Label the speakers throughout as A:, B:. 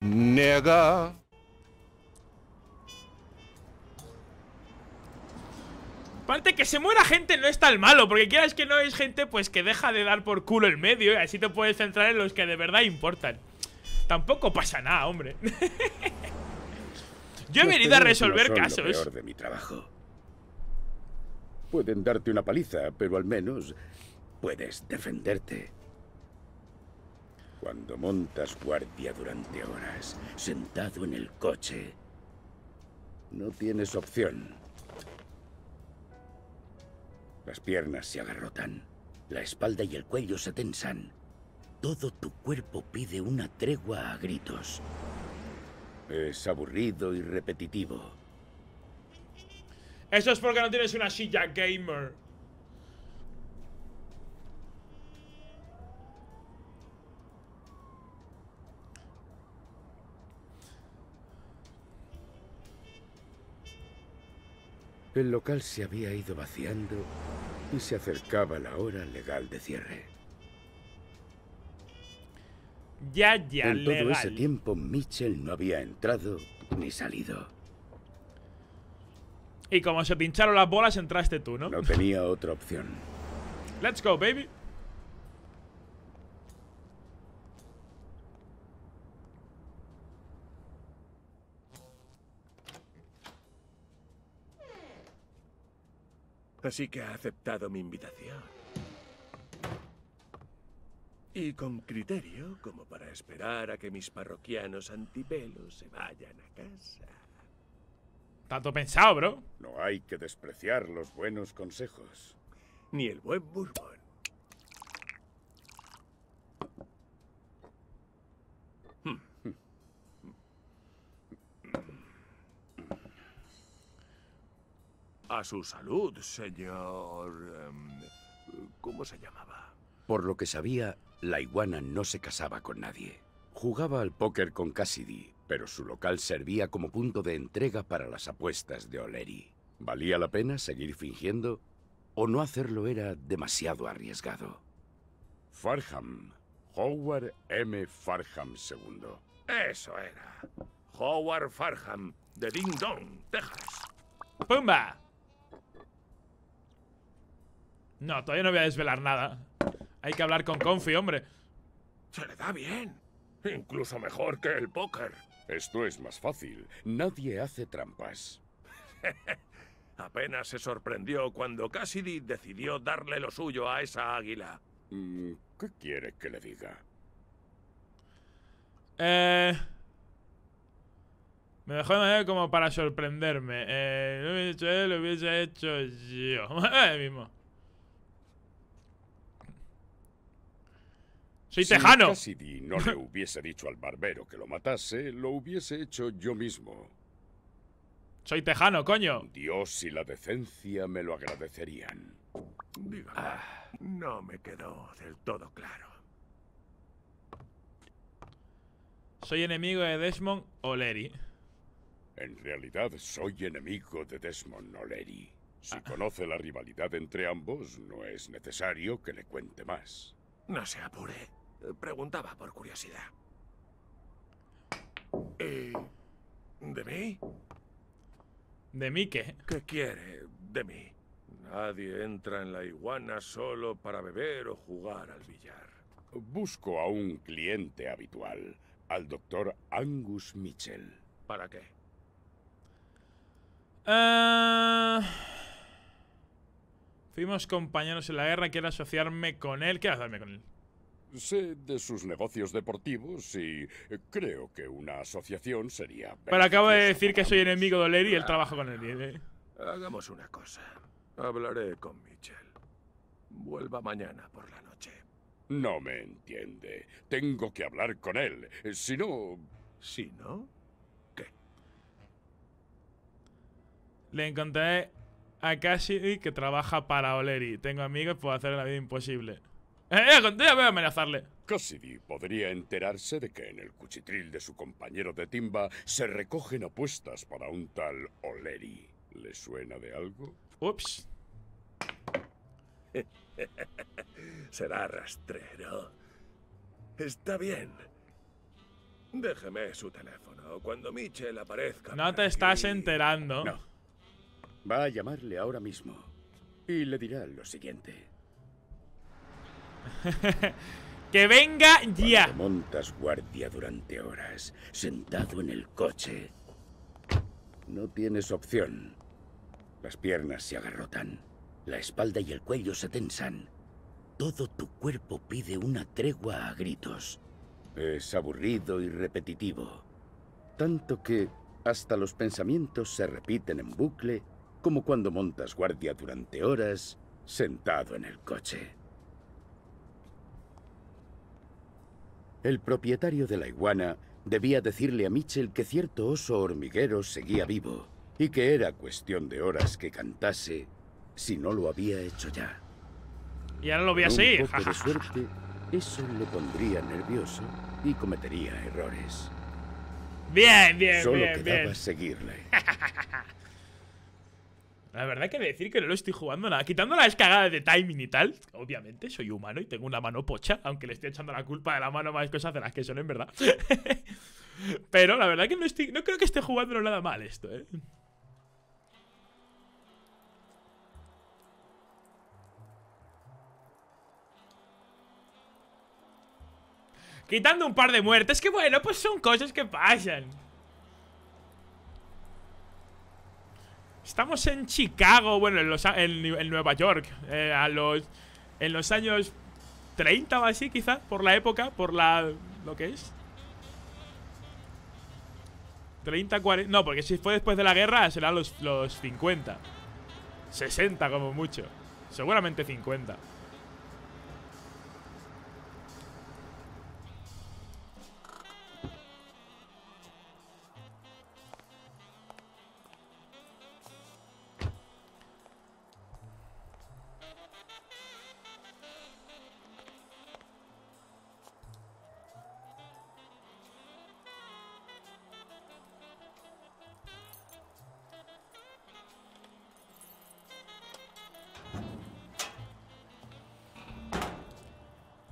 A: Nigga.
B: Aparte que se muera gente no es tan malo, porque quieras que no es gente pues que deja de dar por culo el medio y así te puedes centrar en los que de verdad importan. Tampoco pasa nada, hombre. Yo he
C: Los
B: venido a
C: no
B: resolver
C: son lo
B: casos.
C: peor de mi trabajo. Pueden darte una paliza, pero al menos puedes defenderte. Cuando montas guardia durante horas, sentado en el coche, no tienes opción. Las piernas se agarrotan, la espalda y el cuello se tensan. Todo tu cuerpo pide una tregua a gritos. Es aburrido y repetitivo.
B: Eso es porque no tienes una silla gamer.
C: El local se había ido vaciando y se acercaba la hora legal de cierre.
B: Ya, ya,
C: en todo
B: legal.
C: ese tiempo Mitchell no había entrado ni salido.
B: Y como se pincharon las bolas, entraste tú, ¿no?
C: No tenía otra opción.
B: Let's go, baby.
D: Así que ha aceptado mi invitación. Y con criterio, como para esperar a que mis parroquianos antipelos se vayan a casa.
B: Tanto pensado, bro.
C: No hay que despreciar los buenos consejos.
D: Ni el buen bourbon. Hmm. A su salud, señor... em, ¿Cómo se llamaba?
C: Por lo que sabía, la iguana no se casaba con nadie. Jugaba al póker con Cassidy, pero su local servía como punto de entrega para las apuestas de O'Leary. ¿Valía la pena seguir fingiendo? ¿O no hacerlo era demasiado arriesgado? Farham. Howard M. Farham II.
D: Eso era. Howard Farham, de Ding Dong, Texas.
B: ¡Pumba! No, todavía no voy a desvelar nada. Hay que hablar con Confi, hombre.
D: Se le da bien. Incluso mejor que el póker.
C: Esto es más fácil. Nadie hace trampas.
D: Apenas se sorprendió cuando Cassidy decidió darle lo suyo a esa águila.
C: Mm, ¿Qué quiere que le diga?
B: Eh... Me dejó de manera como para sorprenderme. Eh, lo hubiese hecho él, lo hubiese hecho yo. Eh, mismo. Soy
C: Si
B: tejano.
C: Cassidy no le hubiese dicho al barbero que lo matase, lo hubiese hecho yo mismo.
B: Soy tejano, coño.
C: Dios y la decencia me lo agradecerían.
D: Dígame, no me quedó del todo claro.
B: Soy enemigo de Desmond O'Leary.
C: En realidad soy enemigo de Desmond O'Leary. Si
B: Ah.
C: conoce la rivalidad entre ambos, no es necesario que le cuente más.
D: No se apure. Preguntaba por curiosidad. ¿Y de mí?
B: ¿De mí qué?
D: ¿Qué quiere de mí? Nadie entra en la iguana solo para beber o jugar al billar.
C: Busco a un cliente habitual, al doctor Angus Mitchell.
D: ¿Para qué?
B: Ah, Fuimos compañeros en la guerra. Quiero asociarme con él. Quiero asociarme con él.
C: Sé de sus negocios deportivos y eh, creo que una asociación sería...
B: Pero acabo de decir que soy enemigo de O'Leary y él trabaja con él. ¿eh?
D: Hagamos una cosa. Hablaré con Mitchell. Vuelva mañana por la noche.
C: No me entiende. Tengo que hablar con él. Eh, Si no...
D: Si no, ¿qué?
B: Le encontré a Cassidy que trabaja para O'Leary. Tengo amigos, puedo hacerle la vida imposible. ¡Eh, eh! contigo voy a amenazarle!
C: Cassidy podría enterarse de que en el cuchitril de su compañero de timba se recogen apuestas para un tal O'Leary. ¿Le suena de algo?
B: Ups.
D: Será rastrero. Está bien. Déjeme su teléfono. Cuando Mitchell aparezca.
B: No te estás
D: aquí-
B: enterando.
C: No. Va a llamarle ahora mismo. Y le dirá lo siguiente.
B: ¡Que venga ya!
C: Cuando montas guardia durante horas, sentado en el coche, no tienes opción. Las piernas se agarrotan, la espalda y el cuello se tensan. Todo tu cuerpo pide una tregua a gritos. Es aburrido y repetitivo. Tanto que hasta los pensamientos se repiten en bucle, como cuando montas guardia durante horas, sentado en el coche. El propietario de la iguana debía decirle a Mitchell que cierto oso hormiguero seguía vivo y que era cuestión de horas que cantase si no lo había hecho ya.
B: Y ahora lo voy a seguir.
C: Un poco de suerte, eso le pondría nervioso y cometería errores.
B: Bien, bien,
C: Solo
B: bien,
C: quedaba
B: bien.
C: seguirle.
B: La verdad que decir que no lo estoy jugando nada. Quitando las cagadas de timing y tal. Obviamente, soy humano y tengo una mano pocha. Aunque le estoy echando la culpa de la mano más cosas de las que son en verdad. Pero la verdad que no estoy. No creo que esté jugando nada mal esto, eh. Quitando un par de muertes, que bueno, pues son cosas que pasan. Estamos en Chicago, bueno, en, los, en, en Nueva York, eh, a los, en los años 30 o así, quizá, por la época, por la... ¿Lo que es? 30, 40... No, porque si fue después de la guerra serán los, los 50. 60 como mucho. Seguramente 50.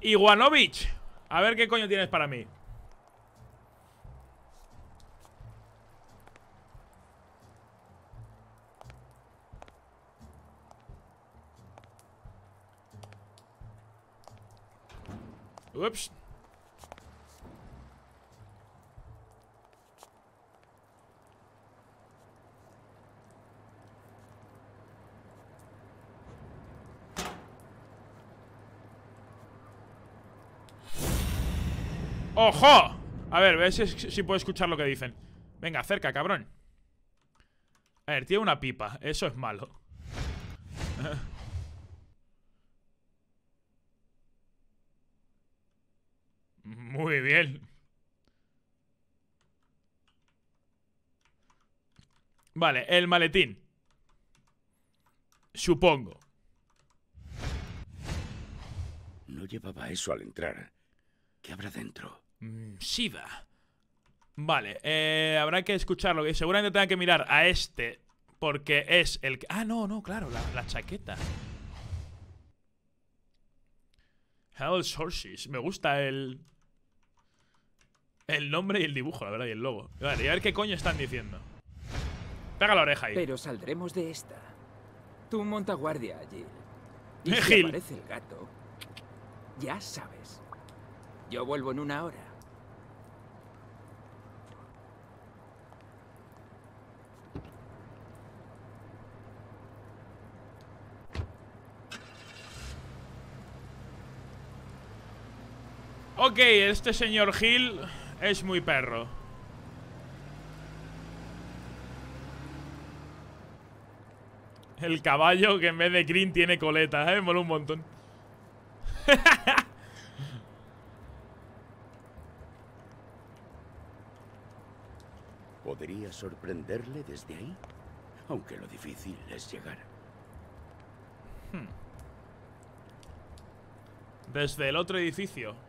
B: Iguanovich, a ver qué coño tienes para mí. ¡Ojo! A ver, ve si, si puedo escuchar lo que dicen. Venga, acerca, cabrón. A ver, tiene una pipa. Eso es malo. Muy bien. Vale, el maletín. Supongo.
C: No llevaba eso al entrar. ¿Qué habrá dentro?
B: Mm, Sida. Vale, eh, habrá que escucharlo. que Seguramente tenga que mirar a este. Porque es el que. Ah, no, no, claro, la, la chaqueta. Hell's Horses. Me gusta el. El nombre y el dibujo, la verdad, y el logo. Vale, y a ver qué coño están diciendo. Pega la oreja ahí.
A: Pero saldremos de esta. Tú monta guardia allí. Y si aparece el gato, ya sabes. Yo vuelvo en una hora.
B: Ok, este señor Gil es muy perro. El caballo que en vez de green tiene coleta, eh, mola un montón.
C: ¿Podría sorprenderle desde ahí? Aunque lo difícil es llegar.
B: Desde el otro edificio.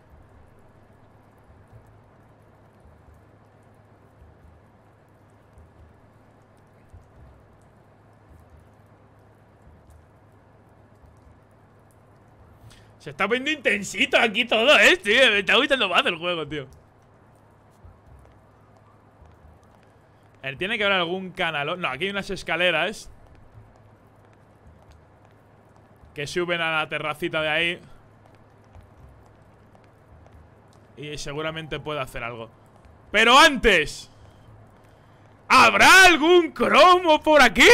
B: Se está poniendo intensito aquí todo, eh, tío. Me está gustando más el juego, tío. tiene que haber algún canal. No, aquí hay unas escaleras. Que suben a la terracita de ahí. Y seguramente puede hacer algo. Pero antes. ¿Habrá algún cromo por aquí?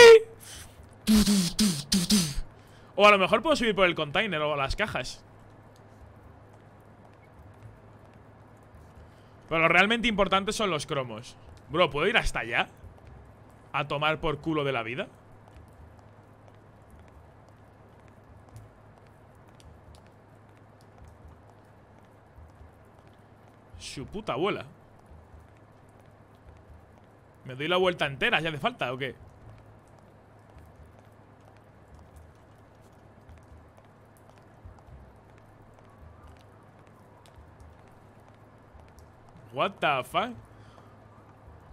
B: O a lo mejor puedo subir por el container o las cajas. Pero lo realmente importante son los cromos. Bro, ¿puedo ir hasta allá? ¿A tomar por culo de la vida? Su puta abuela ¿Me doy la vuelta entera? ¿Ya hace falta o qué? What the fuck?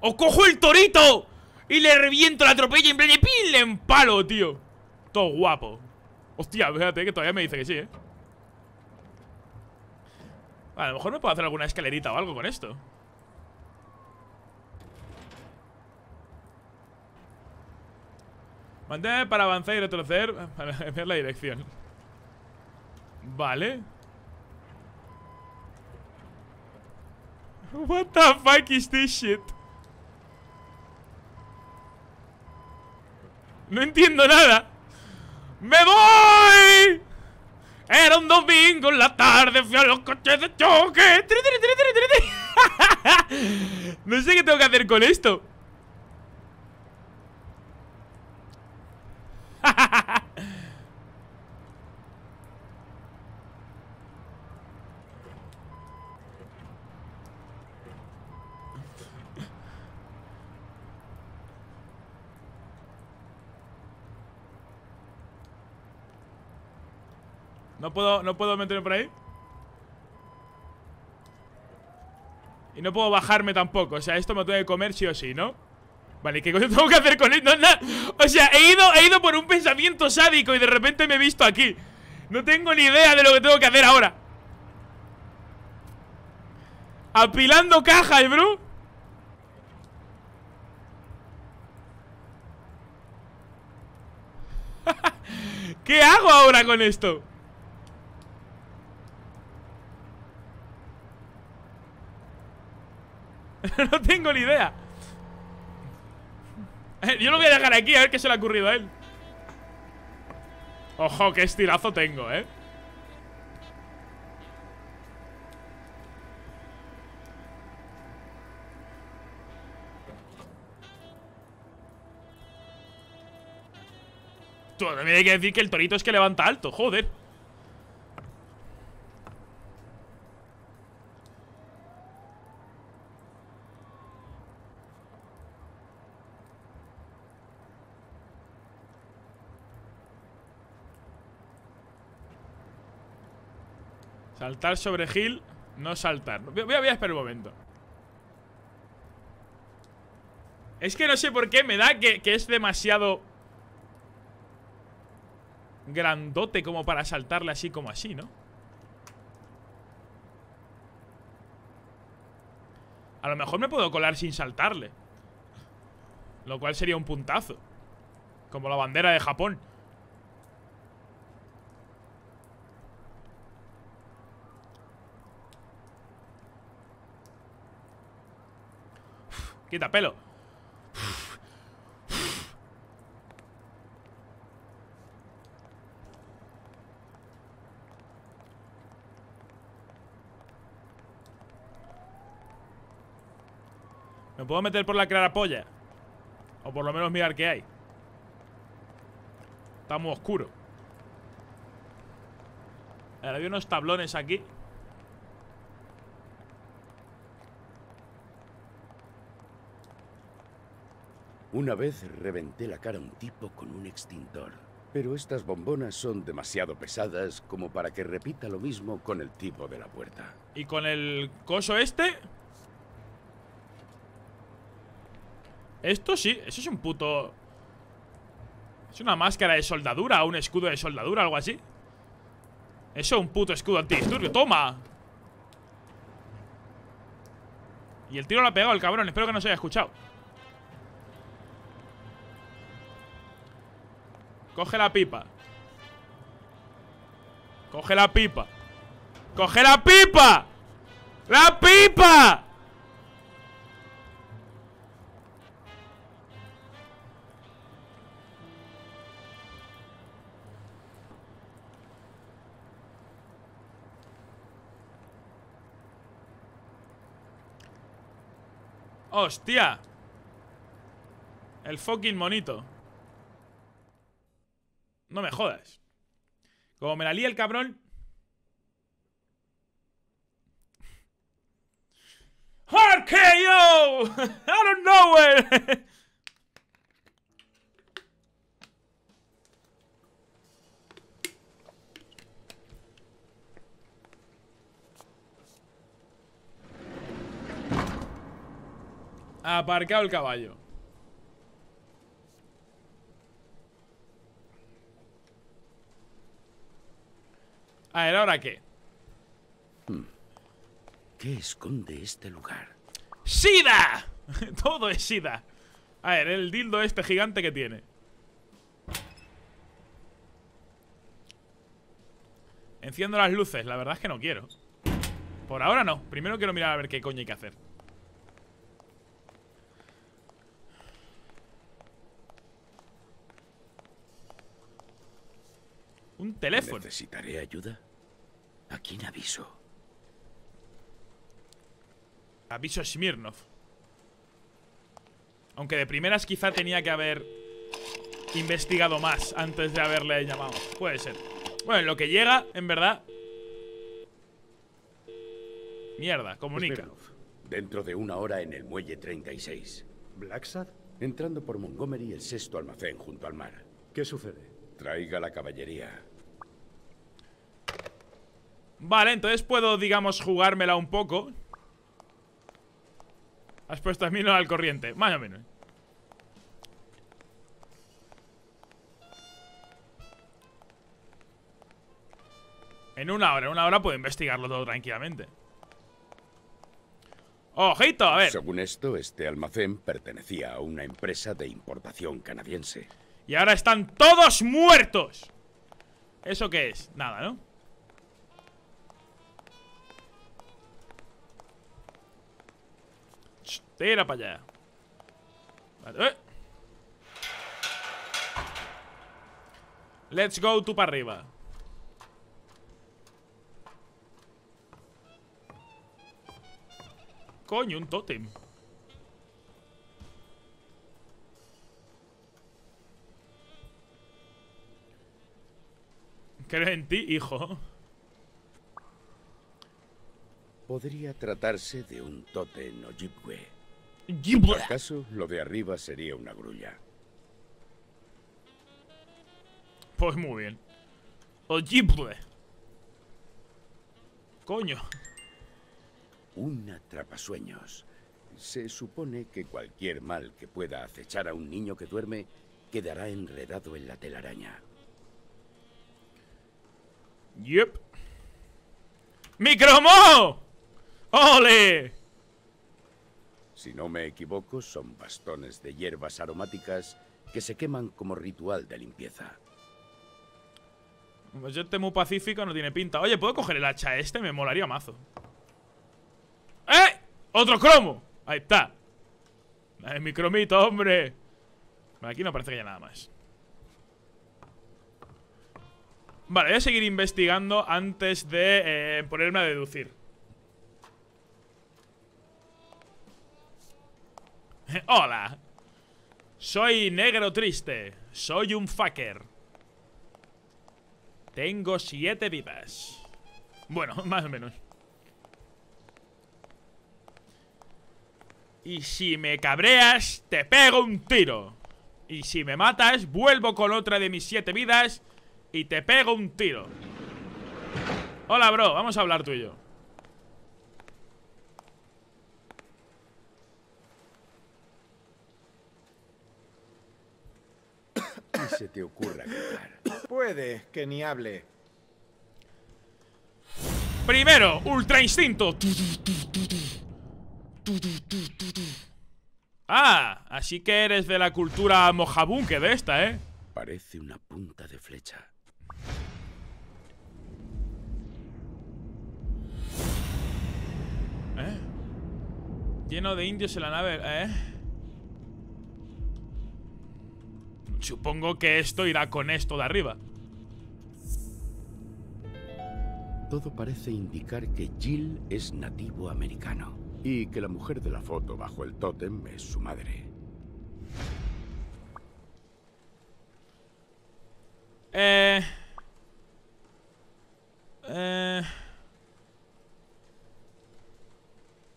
B: ¡O cojo el torito! Y le reviento la atropella en plan de pin, le empalo, tío. Todo guapo. Hostia, fíjate que todavía me dice que sí, eh. A lo mejor me puedo hacer alguna escalerita o algo con esto. Mantén para avanzar y retroceder. Para cambiar la dirección. Vale What the fuck is this shit? No entiendo nada ¡Me voy! Era un domingo en la tarde Fui a los coches de choque No sé qué tengo que hacer con esto ¿No puedo, no puedo meterme por ahí? Y no puedo bajarme tampoco O sea, esto me tengo que comer sí o sí, ¿no? Vale, ¿qué coño tengo que hacer con esto? O sea, he ido, he ido por un pensamiento sádico Y de repente me he visto aquí No tengo ni idea de lo que tengo que hacer ahora Apilando cajas, bro ¿Qué hago ahora con esto? no tengo ni idea. Eh, Yo lo voy a dejar aquí a ver qué se le ha ocurrido a él. Ojo, qué estilazo tengo, eh. Tú, también hay que decir que el torito es que levanta alto, joder Saltar sobre Gil No saltar. Voy a, esperar un momento. Es que no sé por qué me da que, que es demasiado Grandote como para saltarle así como así, ¿no? A lo mejor me puedo colar sin saltarle. Lo cual sería un puntazo. Como la bandera de Japón Quita pelo. ¿Me puedo meter por la clara polla? O por lo menos mirar qué hay. Está muy oscuro. Ahora hay unos tablones aquí
C: Una vez reventé la cara a un tipo con un extintor. Pero estas bombonas son demasiado pesadas como para que repita lo mismo con el tipo de la puerta.
B: ¿Y con el coso este? Esto sí, eso es un puto... Es una máscara de soldadura, un escudo de soldadura, algo así Eso es un puto escudo antidisturbio, ¡toma! Y el tiro lo ha pegado el cabrón, espero que no se haya escuchado Coge la pipa. Coge la pipa. ¡Coge la pipa! ¡La pipa! ¡Hostia! El fucking monito. No me jodas. Como me la lía el cabrón. RKO! Don't know it. Aparcado el caballo. A ver, ¿ahora qué?
C: ¿Qué esconde este lugar?
B: ¡Sida! Todo es SIDA. A ver, el dildo este gigante que tiene. Enciendo las luces, la verdad es que no quiero. Por ahora no. Primero quiero mirar a ver qué coño hay que hacer. Teléfono.
C: ¿Necesitaré ayuda? ¿A quién aviso?
B: Aviso Smirnov. Aunque de primeras quizá tenía que haber investigado más antes de haberle llamado. Puede ser. Bueno, en lo que llega, en verdad. Mierda, comunica.
E: Smirnov.
C: Dentro de una hora en el muelle 36.
E: ¿Blacksad?
C: Entrando por Montgomery, el sexto almacén junto al mar.
E: ¿Qué sucede?
C: Traiga la caballería.
B: Vale, entonces puedo, digamos, jugármela un poco. Has puesto a mí no al corriente, más o menos. En una hora, en una hora puedo investigarlo todo tranquilamente. ¡Ojito! A ver.
C: Según esto, este almacén pertenecía a una empresa de importación canadiense.
B: Y ahora están todos muertos. ¿Eso qué es? Nada, ¿no? Tira para allá. Vale, eh. Let's go tú para arriba. Coño, un tótem. Creo en ti, hijo.
C: Podría tratarse de un totem o jibwe.
B: Gibla.
C: ¿Acaso lo de arriba sería una grulla?
B: Pues muy bien. O Gibla. Coño.
C: Un atrapasueños. Se supone que cualquier mal que pueda acechar a un niño que duerme quedará enredado en la telaraña.
B: Yep. ¡Micromo! ¡Ole!
C: Si no me equivoco, son bastones de hierbas aromáticas que se queman como ritual de limpieza.
B: Pues yo muy pacífico no tiene pinta. Oye, ¿puedo coger el hacha este? Me molaría mazo. ¡Eh! ¡Otro cromo! Ahí está. Es mi cromito, hombre. Aquí no parece que haya nada más. Vale, voy a seguir investigando antes de eh, ponerme a deducir. Hola. Soy negro triste. Soy un fucker. Tengo siete vidas. Bueno, más o menos. Y si me cabreas, te pego un tiro. Y si me matas, vuelvo con otra de mis siete vidas y te pego un tiro. Hola, bro. Vamos a hablar tú yo.
C: Y se te ocurra gritar.
F: Puede que ni hable.
B: Primero, Ultra Instinto. Ah, así que eres de la cultura mojabunque de esta, ¿eh?
C: Parece una punta de flecha.
B: ¿Eh? Lleno de indios en la nave, ¿eh? Supongo que esto irá con esto de arriba.
C: Todo parece indicar que Jill es nativo americano y que la mujer de la foto bajo el tótem es su madre.
B: Eh... Eh...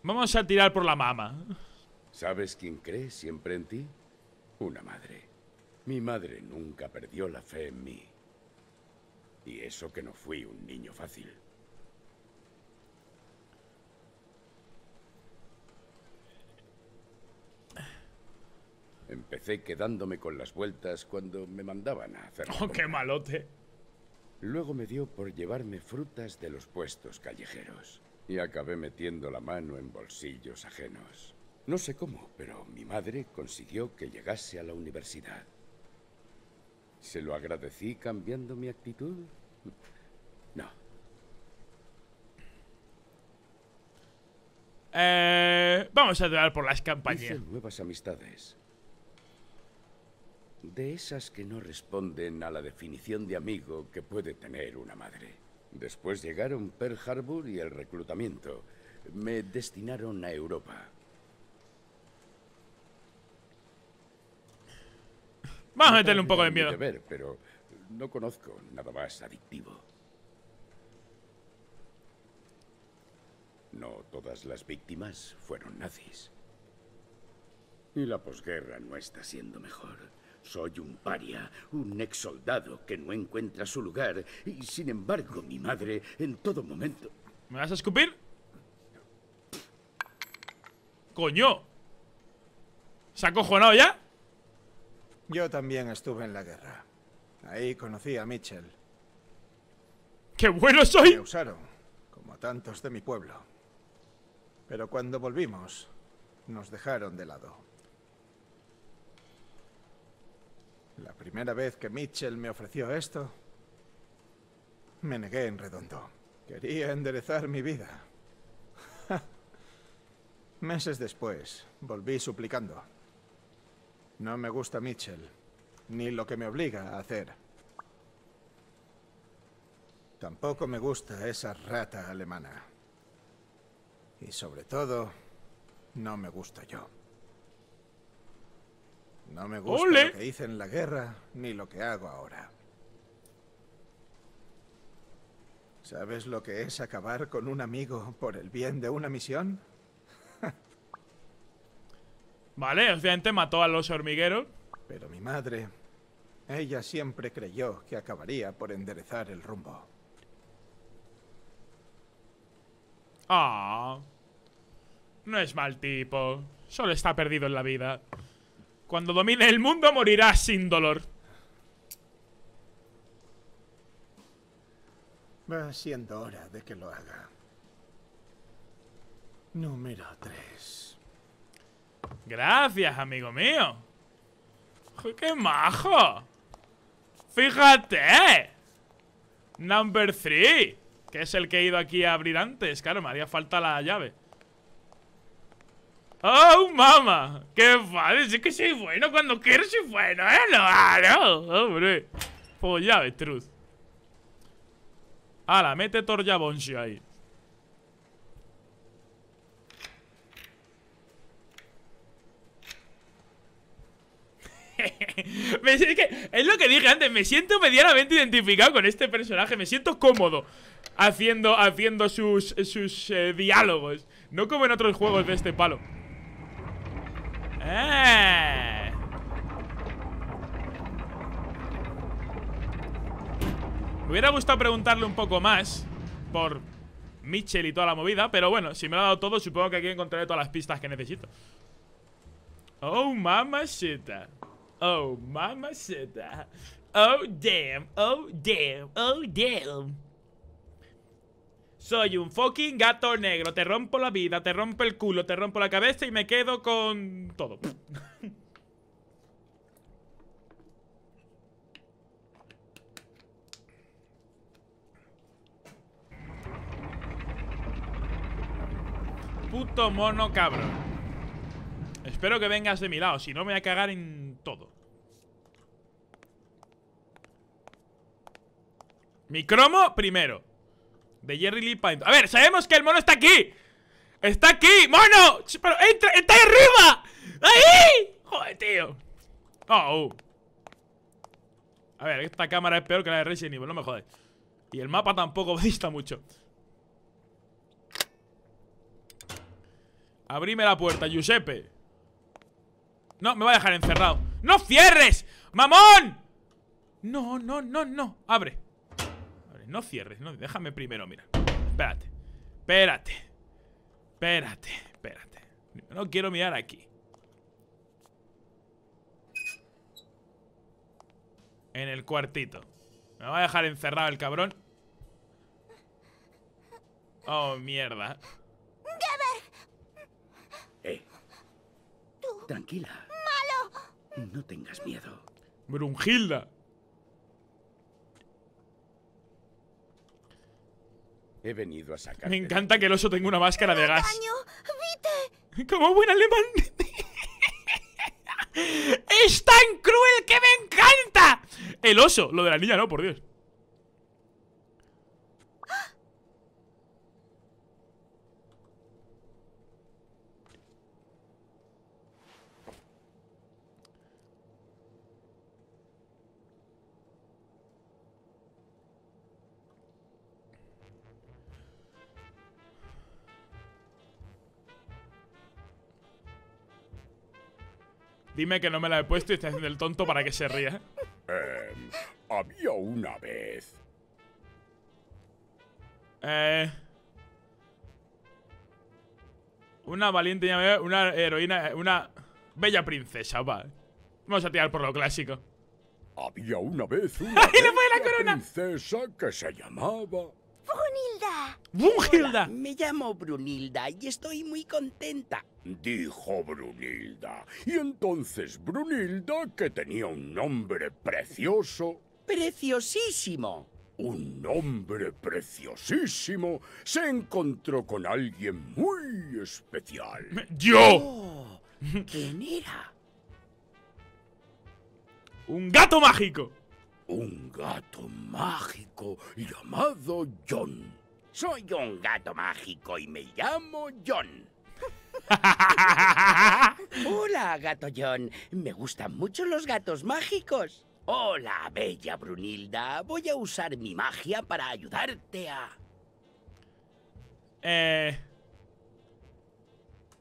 B: Vamos a tirar por la mama.
C: ¿Sabes quién cree siempre en ti? Una madre. Mi madre nunca perdió la fe en mí. Y eso que no fui un niño fácil. Empecé quedándome con las vueltas cuando me mandaban a hacer.
B: Oh, qué malote.
C: Luego me dio por llevarme frutas de los puestos callejeros. Y acabé metiendo la mano en bolsillos ajenos. No sé cómo, pero mi madre consiguió que llegase a la universidad. ¿Se lo agradecí cambiando mi actitud? No.
B: Eh, vamos a tirar por las campañas.
C: Hice nuevas amistades. De esas que no responden a la definición de amigo que puede tener una madre. Después llegaron Pearl Harbor y el reclutamiento. Me destinaron a Europa.
B: Vamos a meterle un poco de miedo.
C: deber, pero no conozco nada más adictivo. No todas las víctimas fueron nazis. Y la posguerra no está siendo mejor. Soy un paria, un ex soldado que no encuentra su lugar. Y sin embargo, mi madre en todo momento.
B: ¿Me vas a escupir? ¡Coño! ¿Se ha acojonado ya?
E: Yo también estuve en la guerra. Ahí conocí a Mitchell.
B: ¡Qué bueno
E: Me
B: soy!
E: usaron, como a tantos de mi pueblo. Pero cuando volvimos, nos dejaron de lado. La primera vez que Mitchell me ofreció esto, me negué en redondo. Quería enderezar mi vida. Meses después, volví suplicando. No me gusta Mitchell, ni lo que me obliga a hacer. Tampoco me gusta esa rata alemana. Y sobre todo, no me gusto yo. No me gusta
B: ¡Ole!
E: lo que hice en la guerra, ni lo que hago ahora. ¿Sabes lo que es acabar con un amigo por el bien de una misión?
B: Vale, obviamente mató a los hormigueros.
E: Pero mi madre, ella siempre creyó que acabaría por enderezar el rumbo.
B: Ah. No es mal tipo. Solo está perdido en la vida. Cuando domine el mundo morirá sin dolor.
E: Va siendo hora de que lo haga. Número 3.
B: Gracias, amigo mío. ¡Qué majo! ¡Fíjate! Number 3. Que es el que he ido aquí a abrir antes. Claro, me haría falta la llave. ¡Oh, mama! ¡Qué padre! Es que soy bueno cuando quiero soy bueno, ¿eh? ¡Claro! ¡Hombre! Pues llave, truth. Ala, mete Bonshi ahí. es, lo que dije antes, me siento medianamente identificado con este personaje, me siento cómodo haciendo, haciendo sus, sus eh, diálogos, no como en otros juegos de este palo. Eh. Me hubiera gustado preguntarle un poco más por Mitchell y toda la movida, pero bueno, si me lo ha dado todo, supongo que aquí encontraré todas las pistas que necesito. Oh, mamacita. Oh, mama said that. Oh, damn. Oh, damn. Oh, damn. Soy un fucking gato negro. Te rompo la vida, te rompo el culo, te rompo la cabeza y me quedo con todo. Puto mono cabrón. Espero que vengas de mi lado, si no me voy a cagar en Mi cromo primero. De Jerry Lee Paddington. A ver, sabemos que el mono está aquí. ¡Está aquí! ¡Mono! ¡Pero entra! ¡Está ahí arriba! ¡Ahí! Joder, tío. Oh, uh. A ver, esta cámara es peor que la de Resident Evil, no me jodas. Y el mapa tampoco dista mucho. Abrime la puerta, Giuseppe. No, me va a dejar encerrado. ¡No cierres! ¡Mamón! No, no, no, no. Abre. No cierres, no. Déjame primero, mira. Espérate. Espérate. Espérate, espérate. No quiero mirar aquí. En el cuartito. Me va a dejar encerrado el cabrón. Oh, mierda.
C: Eh. Tranquila. No tengas miedo.
B: Brunhilda.
C: He venido a sacar.
B: Me encanta que el oso tenga una máscara de gas.
F: Vite.
B: Como buen alemán. ¡Es tan cruel que me encanta! El oso, lo de la niña no, por Dios. Dime que no me la he puesto y estoy haciendo el tonto para que se ría.
C: Em, había una vez.
B: Eh, una valiente, llama- una heroína, una bella princesa, va. Vamos a tirar por lo clásico.
C: Había una vez una
B: ¡Ay, le fue la corona!
C: princesa que se llamaba.
F: Brunilda.
B: ¡Brunhilda!
G: Me llamo Brunilda y estoy muy contenta.
C: Dijo Brunilda. Y entonces Brunilda, que tenía un nombre precioso,
G: Preciosísimo.
C: un nombre preciosísimo, se encontró con alguien muy especial.
B: ¡Yo!
G: Oh, ¿quién era?
B: ¡Un gato mágico!
C: Un gato mágico llamado John.
G: Soy un gato mágico y me llamo John. Hola, gato John. Me gustan mucho los gatos mágicos. Hola, bella Brunilda. Voy a usar mi magia para ayudarte a...
B: Eh.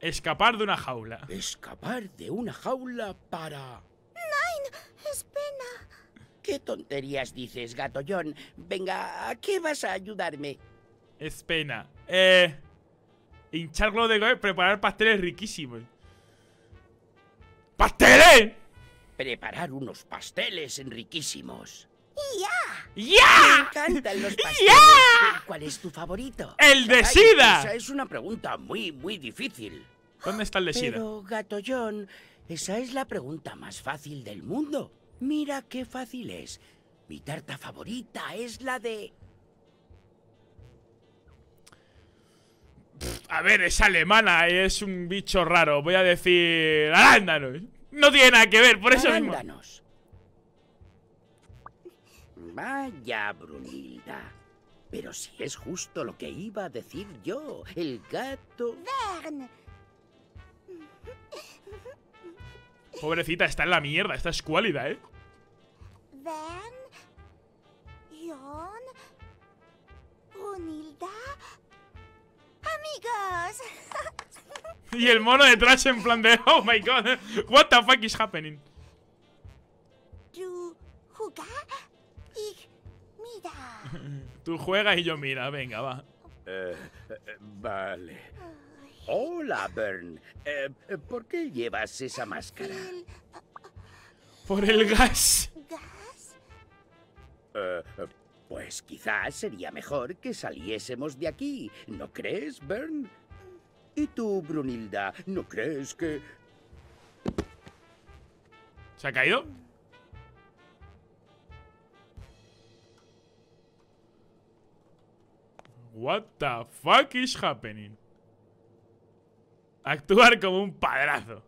B: Escapar de una jaula.
C: Escapar de una jaula para...
F: Es pena.
G: ¿Qué tonterías dices, gato John? Venga, ¿a qué vas a ayudarme?
B: Es pena. Eh. Hincharlo de goe, preparar pasteles riquísimos. ¡Pasteles!
G: Preparar unos pasteles riquísimos. Me
B: ¡Ya!
G: encantan los pasteles. ¿Cuál es tu favorito?
B: ¡El de
G: Ay,
B: sida!
G: Esa es una pregunta muy, muy difícil.
B: ¿Dónde está el de sida?
G: Pero, gato John, esa es la pregunta más fácil del mundo. Mira qué fácil es. Mi tarta favorita es la de...
B: A ver, es alemana y es un bicho raro. Voy a decir. ¡Arándanos! No tiene nada que ver, por eso mismo.
G: arándanos. Vaya, Brunilda. Pero si es justo lo que iba a decir yo. El gato...
F: Vern.
B: Pobrecita, está en la mierda, está escuálida, ¿eh?
F: Vern. Jon. Brunilda. Amigos.
B: Y el mono detrás en plan de. Oh my god, what the fuck is happening?
F: Mira.
B: Tú juegas y yo mira, venga, va.
C: Eh, eh, vale. Hola, Bern. Eh, ¿Por qué llevas esa máscara?
F: El
B: Por el gas.
F: gas.
C: Eh, eh, pues quizás sería mejor que saliésemos de aquí. ¿No crees, Bern? ¿Y tú, Brunilda, no crees que...
B: ¿Se ha caído? What the fuck is happening? Actuar como un padrazo.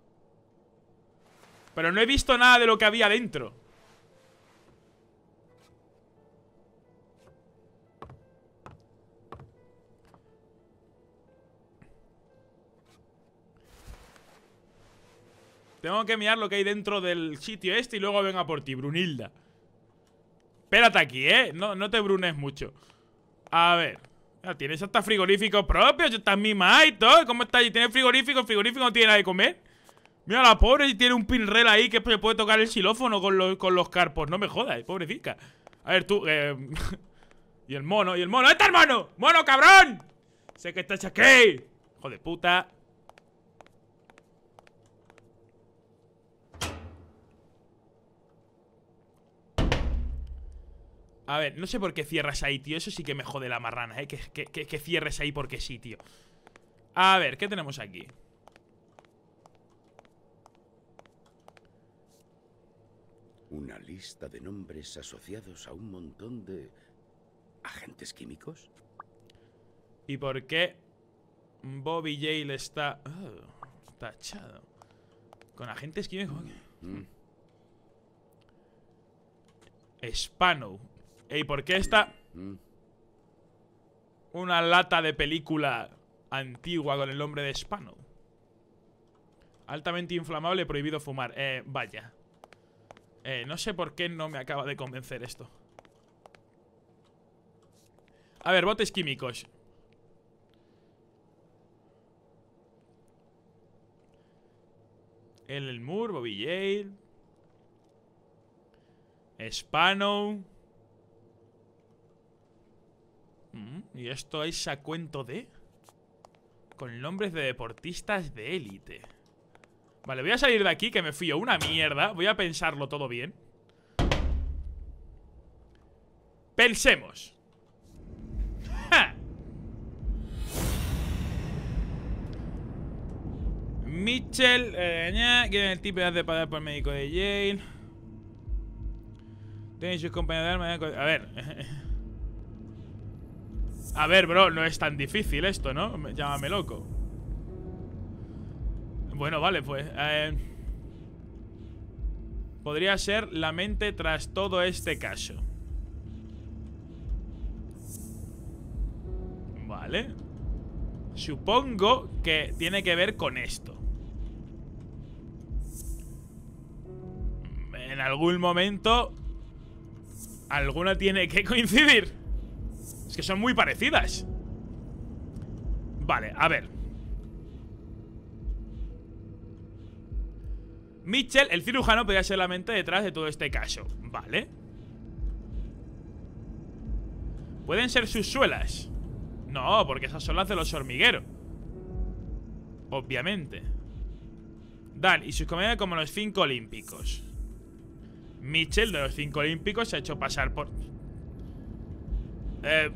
B: Pero no he visto nada de lo que había dentro. Tengo que mirar lo que hay dentro del sitio este y luego venga por ti, Brunilda. Espérate aquí, ¿eh? No, no te brunes mucho. A ver. Tienes hasta frigorífico propio, estás mimada y todo. ¿Cómo estás? ¿Y tienes frigorífico? ¿El frigorífico no tiene nada de comer? Mira, la pobre tiene un pinrel ahí que se puede tocar el xilófono con los, con los carpos. No me jodas, pobrecita. A ver, tú, eh... y el mono, y el mono. ¿Dónde está el mono? ¡Mono, cabrón! Sé que estás aquí. Hijo de puta. A ver, no sé por qué cierras ahí, tío Eso sí que me jode la marrana, eh Que, que, que cierres ahí porque sí, tío A ver, ¿qué tenemos aquí?
C: Una lista de nombres asociados a un montón de... ¿Agentes químicos?
B: ¿Y por qué Bobby Yale está... Oh, tachado Con agentes químicos
C: Mm.
B: Spano ¿Y por qué está una lata de película antigua con el nombre de Spano? Altamente inflamable, prohibido fumar. Eh, vaya. Eh, no sé por qué no me acaba de convencer esto. A ver, botes químicos. El Moore, Bobby Yale. Spano. Mm, ¿Y esto es a cuento de? Con nombres de deportistas de élite. Vale, voy a salir de aquí que me fío una mierda. Voy a pensarlo todo bien. Pensemos. ¡Ja! Mitchell, eh, que el tipo de pagar por médico de Yale. Tiene sus compañeros de arma. A ver. A ver, bro, no es tan difícil esto, ¿no? Me- Llámame loco. Bueno, vale, pues. eh, podría ser la mente tras todo este caso. Vale. Supongo que tiene que ver con esto. En algún momento Alguna tiene que coincidir Que son muy parecidas. Vale, a ver. Mitchell, el cirujano, podría ser la mente detrás de todo este caso. Vale. ¿Pueden ser sus suelas? No, porque esas son las de los hormigueros. Obviamente. Dan, y sus comedias como los cinco olímpicos Mitchell, de los cinco olímpicos, se ha hecho pasar por... Eh...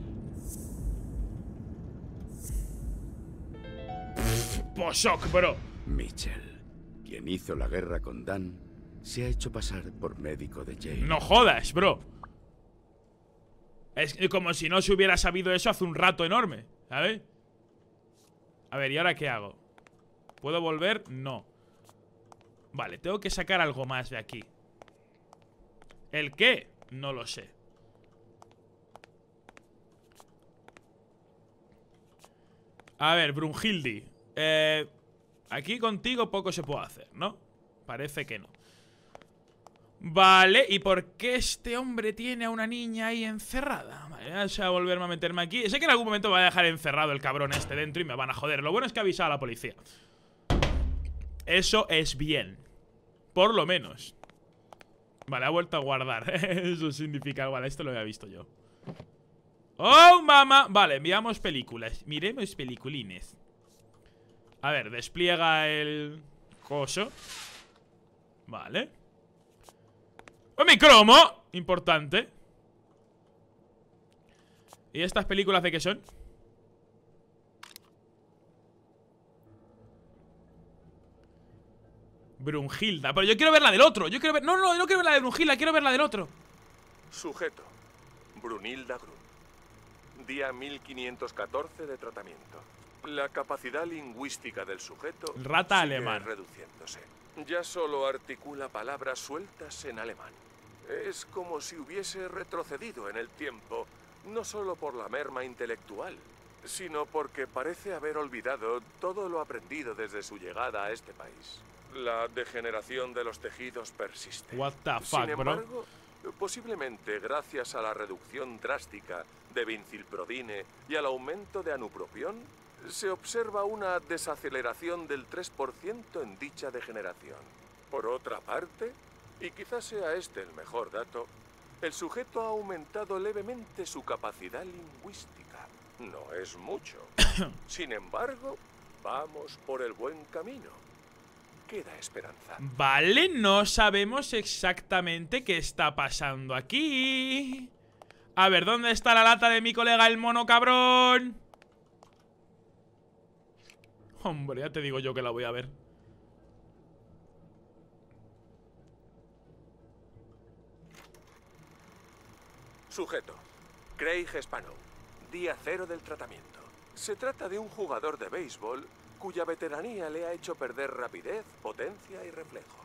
B: Posok, bro
C: Mitchell, quien hizo la guerra con Dan, se ha hecho pasar por médico de Jane.
B: No jodas, bro Es como si no se hubiera sabido eso hace un rato enorme ¿Sabes? A ver, ¿y ahora qué hago? ¿Puedo volver? No Vale, tengo que sacar algo más de aquí ¿El qué? No lo sé A ver, Brunhildi eh, Aquí contigo poco se puede hacer, ¿no? Parece que no. Vale, ¿y por qué este hombre tiene a una niña ahí encerrada? Vale, vamos a volverme a meterme aquí. Sé que en algún momento me va a dejar encerrado el cabrón este dentro y me van a joder. Lo bueno es que ha avisado a la policía. Eso es bien. Por lo menos. Vale, ha vuelto a guardar. Eso significa, vale, esto lo había visto yo. ¡Oh, mamá! Vale, enviamos películas. Miremos peliculines A ver, despliega el coso Vale ¡Oh, mi cromo! Importante ¿Y estas películas de qué son? Brunhilda Pero yo quiero ver la del otro Yo quiero ver... No, no, no quiero ver la de Brunhilda Quiero ver la del otro
D: Sujeto. Brunilda Grun. Día 1514 de tratamiento. La capacidad lingüística del sujeto
B: Rata
D: sigue
B: alemán.
D: reduciéndose. Ya solo articula palabras sueltas en alemán. Es como si hubiese retrocedido en el tiempo, no solo por la merma intelectual, sino porque parece haber olvidado todo lo aprendido desde su llegada a este país. La degeneración de los tejidos persiste.
B: What the
D: Sin
B: fuck, bro.
D: embargo, posiblemente gracias a la reducción drástica de vincilprodine y al aumento de anupropión, se observa una desaceleración del 3% en dicha degeneración. Por otra parte, y quizás sea este el mejor dato, el sujeto ha aumentado levemente su capacidad lingüística. No es mucho. Sin embargo, vamos por el buen camino. Queda esperanza.
B: Vale, no sabemos exactamente qué está pasando aquí. A ver, ¿dónde está la lata de mi colega el mono cabrón? Hombre, ya te digo yo que la voy a ver.
D: Sujeto. Craig Spano. Día cero del tratamiento. Se trata de un jugador de béisbol cuya veteranía le ha hecho perder rapidez, potencia y reflejos.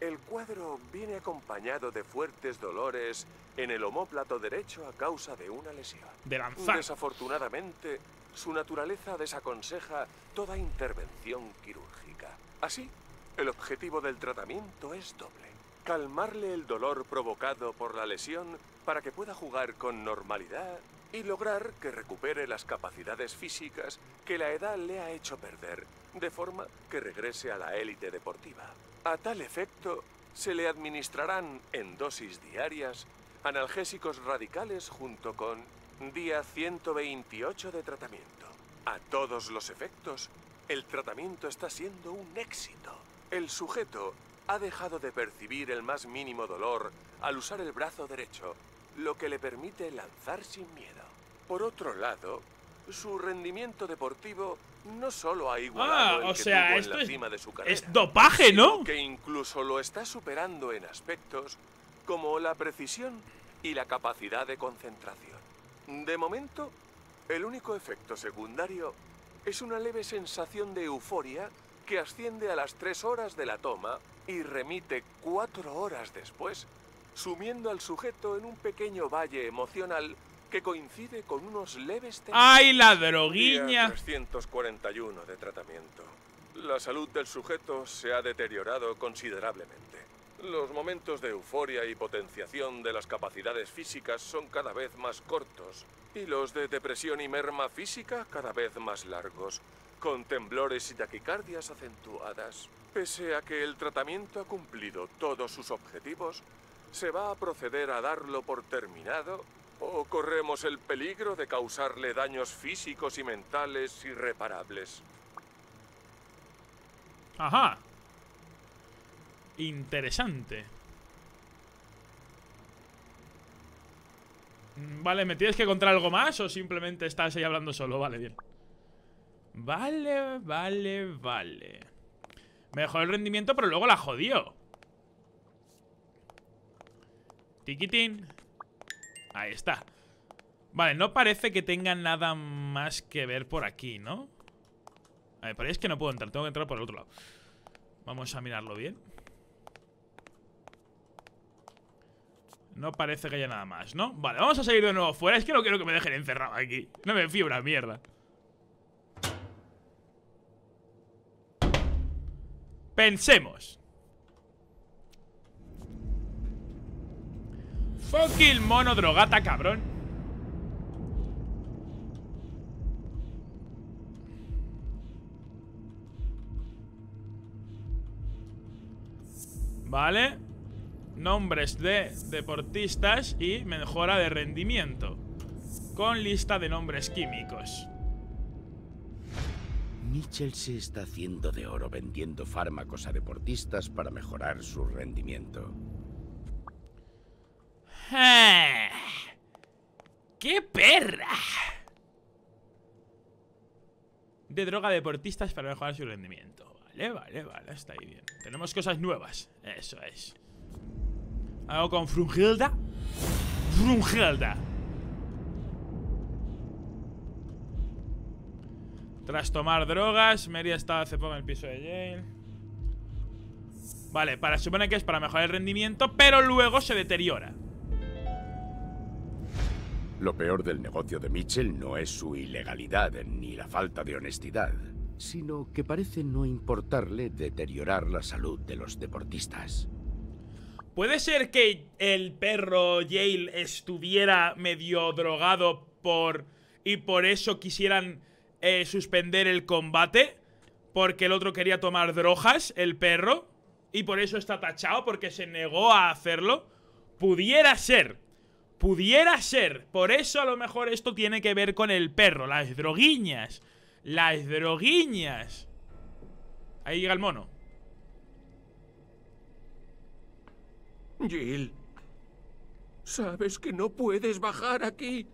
D: El cuadro viene acompañado de fuertes dolores en el omóplato derecho a causa de una lesión.
B: De lanzar.
D: Desafortunadamente, su naturaleza desaconseja toda intervención quirúrgica. Así, el objetivo del tratamiento es doble. Calmarle el dolor provocado por la lesión para que pueda jugar con normalidad y lograr que recupere las capacidades físicas que la edad le ha hecho perder, de forma que regrese a la élite deportiva. A tal efecto, se le administrarán en dosis diarias analgésicos radicales junto con día 128 de tratamiento. A todos los efectos, el tratamiento está siendo un éxito. El sujeto ha dejado de percibir el más mínimo dolor al usar el brazo derecho, lo que le permite lanzar sin miedo. Por otro lado, su rendimiento deportivo no solo ha igualado
B: Ah,
D: el
B: o
D: que
B: sea,
D: tuvo en
B: esto
D: la
B: es-
D: cima de su carrera,
B: Es dopaje, ¿no?
D: que incluso lo está superando en aspectos como la precisión y la capacidad de concentración. De momento, el único efecto secundario es una leve sensación de euforia que asciende a las tres horas de la toma y remite cuatro horas después, sumiendo al sujeto en un pequeño valle emocional que coincide con unos leves.
B: ¡Ay, la droguiña!
D: 341 de tratamiento. La salud del sujeto se ha deteriorado considerablemente. Los momentos de euforia y potenciación de las capacidades físicas son cada vez más cortos y los de depresión y merma física cada vez más largos, con temblores y taquicardias acentuadas. Pese a que el tratamiento ha cumplido todos sus objetivos, ¿se va a proceder a darlo por terminado o corremos el peligro de causarle daños físicos y mentales irreparables?
B: Ajá. Interesante. Mm, Vale, ¿me tienes que contar algo más o simplemente estás ahí hablando solo? Vale, bien. Vale, vale, vale. Mejoró el rendimiento, pero luego la jodió. Tiquitín. Ahí está. Vale, no parece que tenga nada más que ver por aquí, ¿no? A ver, es que no puedo entrar, tengo que entrar por el otro lado. Vamos a mirarlo bien. No parece que haya nada más, ¿no? Vale, vamos a salir de nuevo fuera. Es que no quiero que me dejen encerrado aquí. No me fío una mierda. Pensemos. Fucking mono drogata, cabrón. Vale. Nombres de deportistas y mejora de rendimiento. Con lista de nombres químicos.
C: Mitchell se está haciendo de oro vendiendo fármacos a deportistas para mejorar su rendimiento.
B: Ah, ¡Qué perra! De droga a deportistas para mejorar su rendimiento. Vale, vale, vale, está ahí bien. Tenemos cosas nuevas. Eso es. Algo con Frungilda. Frungilda. Tras tomar drogas, Mary estaba hace poco en el piso de Yale. Vale, para, supone que es para mejorar el rendimiento, pero luego se deteriora.
C: Lo peor del negocio de Mitchell no es su ilegalidad ni la falta de honestidad, sino que parece no importarle deteriorar la salud de los deportistas.
B: ¿Puede ser que el perro Yale estuviera medio drogado por y por eso quisieran eh, suspender el combate? Porque el otro quería tomar drogas, el perro, y por eso está tachado, porque se negó a hacerlo. Pudiera ser. Pudiera ser. Por eso a lo mejor esto tiene que ver con el perro. Las droguiñas. Las droguiñas. Ahí llega el mono.
D: Jill, sabes que no puedes bajar aquí.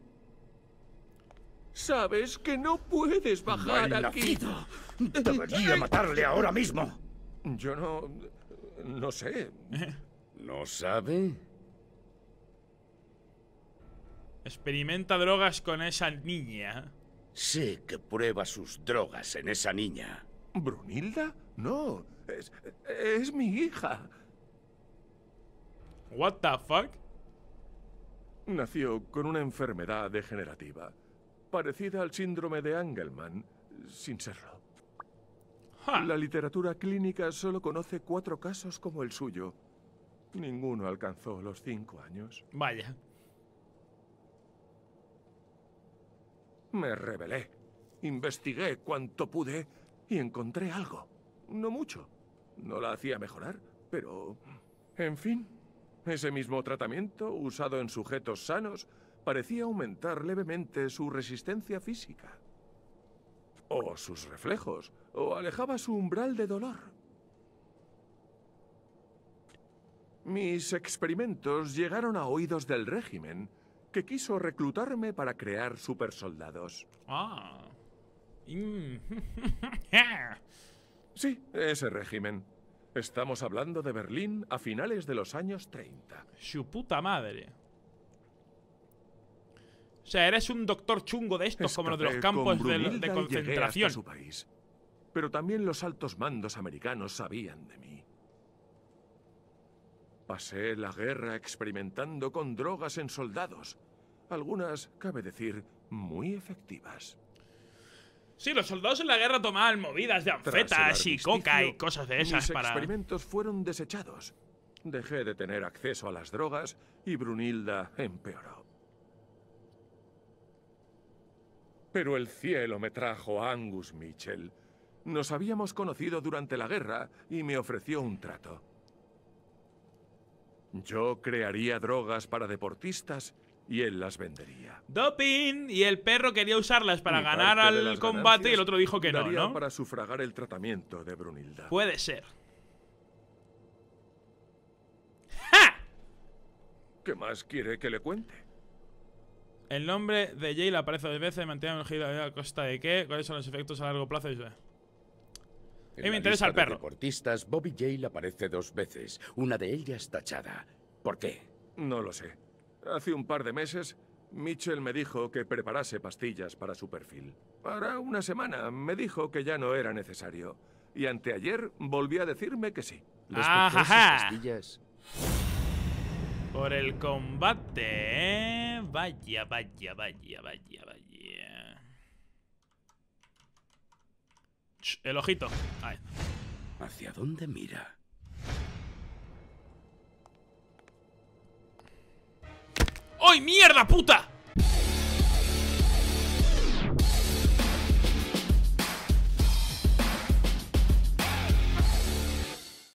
D: Sabes que no puedes bajar aquí.
C: Debería matarle ahora mismo.
D: Yo no... no sé.
C: ¿No sabe?
B: Experimenta drogas con esa niña.
C: Sé que prueba sus drogas en esa niña.
D: ¿Brunilda? No, es, es mi hija.
B: What the fuck?
D: Nació con una enfermedad degenerativa, parecida al síndrome de Angelman, sin serlo. La literatura clínica solo conoce cuatro casos como el suyo. Ninguno alcanzó los cinco años.
B: Vaya.
D: Me rebelé. Investigué cuanto pude y encontré algo. No mucho. No la hacía mejorar, pero... En fin, ese mismo tratamiento, usado en sujetos sanos, parecía aumentar levemente su resistencia física. O sus reflejos, o alejaba su umbral de dolor. Mis experimentos llegaron a oídos del régimen, que quiso reclutarme para crear supersoldados.
B: Ah. Mm.
D: Sí, ese régimen. Estamos hablando de Berlín a finales de los años 30.
B: Su puta madre. O sea, eres un doctor chungo de estos, como los de los campos
D: con
B: de, concentración.
D: su país. Pero también los altos mandos americanos sabían de mí. Pasé la guerra experimentando con drogas en soldados. Algunas, cabe decir, muy efectivas.
B: Sí, los soldados en la guerra tomaban movidas de anfetas y coca y cosas de esas
D: mis
B: para.
D: experimentos fueron desechados. Dejé de tener acceso a las drogas y Brunilda empeoró. Pero el cielo me trajo a Angus Mitchell. Nos habíamos conocido durante la guerra y me ofreció un trato. Yo crearía drogas para deportistas y él las vendería.
B: Doping y el perro quería usarlas para
D: Mi
B: ganar al combate y el otro dijo que no, ¿no?
D: para sufragar el tratamiento de Brunilda.
B: Puede ser. ¡Ja!
D: ¿Qué más quiere que le cuente?
B: El nombre de Yale aparece dos veces, mantiene un giro a costa de qué, cuáles son los efectos a largo plazo.
C: En
B: me
C: la
B: interesa el perro.
C: deportistas, Bobby Yale aparece dos veces, una de ellas tachada. ¿Por qué?
D: No lo sé. Hace un par de meses, Mitchell me dijo que preparase pastillas para su perfil. Para una semana me dijo que ya no era necesario. Y anteayer volvió a decirme que sí.
C: Respecto a esas
B: Ajaja.
C: pastillas,
B: Por el combate, ¿eh? Vaya, vaya, vaya, vaya, vaya. Ch, el ojito. Ahí.
C: ¿hacia dónde mira?
B: ¡Hoy mierda, puta!